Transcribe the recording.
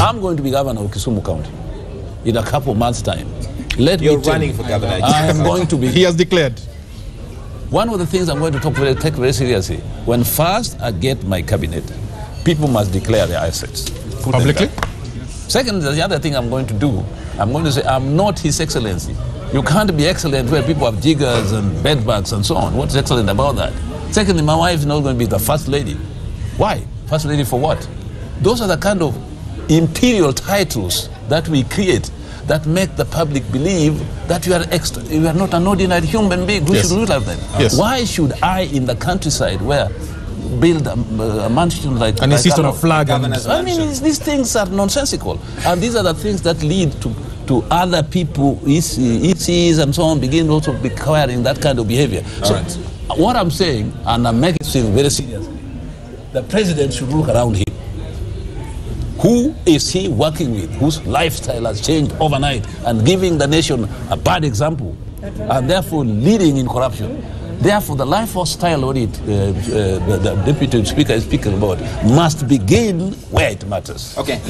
I'm going to be governor of Kisumu County in a couple of months' time. Let You're me tell running you, for governor. I am going to be. He has declared. One of the things I'm going to talk very, take very seriously, when first I get my cabinet, people must declare their assets. Put Publicly? Second, the other thing I'm going to do, I'm going to say I'm not His Excellency. You can't be excellent where people have jiggers and bedbugs and so on. What's excellent about that? Secondly, my wife is not going to be the first lady. Why? First lady for what? Those are the kind of imperial titles that we create that make the public believe that you are extra, you are not an ordinary human being who Yes. should look like them. Yes. Why should I, in the countryside, where build a, a mansion like And like insist on a flag. And, Governor's I mean, these- these things are nonsensical. And these are the things that lead to, to other people, EC, ECs and so on, begin also acquiring that kind of behavior. so, right. what I'm saying, and I'm making this very seriously, the president should look around him. Who is he working with, whose lifestyle has changed overnight and giving the nation a bad example, and therefore leading in corruption? Therefore, the life or style audit uh, uh, the, the deputy speaker is speaking about must begin where it matters. Okay.